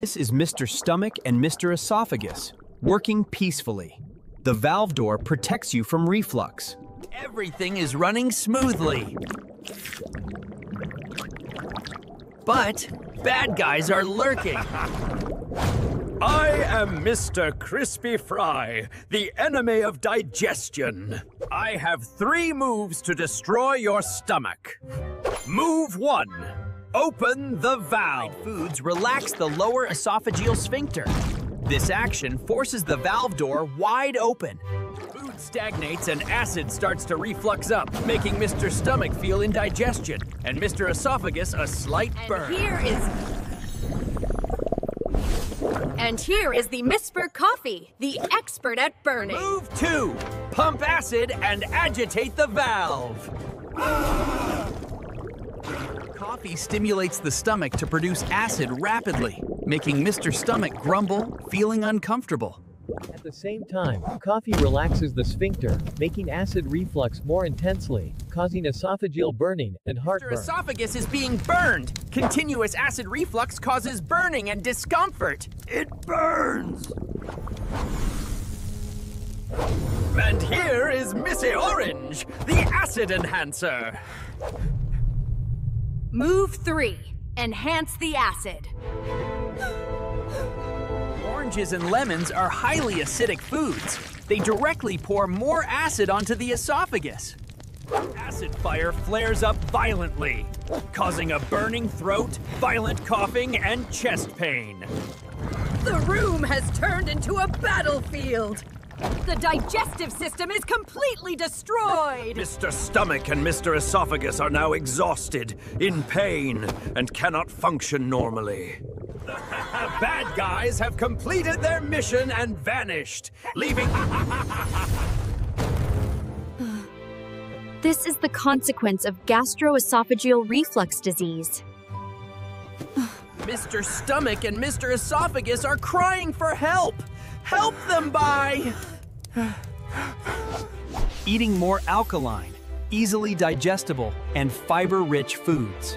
This is Mr. Stomach and Mr. Esophagus, working peacefully. The valve door protects you from reflux. Everything is running smoothly. But bad guys are lurking. I am Mr. Crispy Fry, the enemy of digestion. I have three moves to destroy your stomach. Move one open the valve. Foods relax the lower esophageal sphincter. This action forces the valve door wide open. Food stagnates and acid starts to reflux up, making Mr. Stomach feel indigestion and Mr. Esophagus a slight burn. And here is. And here is the Misper Coffee, the expert at burning. Move two pump acid and agitate the valve. Coffee stimulates the stomach to produce acid rapidly, making Mr. Stomach grumble, feeling uncomfortable. At the same time, coffee relaxes the sphincter, making acid reflux more intensely, causing esophageal burning and Mr. heartburn. Esophagus is being burned. Continuous acid reflux causes burning and discomfort. It burns. And here is Missy Orange, the acid enhancer. Move three. Enhance the acid. Oranges and lemons are highly acidic foods. They directly pour more acid onto the esophagus. Acid fire flares up violently, causing a burning throat, violent coughing, and chest pain. The room has turned into a battlefield. The digestive system is completely destroyed. Mr. Stomach and Mr. Esophagus are now exhausted, in pain, and cannot function normally. The bad guys have completed their mission and vanished, leaving. This is the consequence of gastroesophageal reflux disease. Mr. Stomach and Mr. Esophagus are crying for help. Help them by. Eating more alkaline, easily digestible, and fiber rich foods.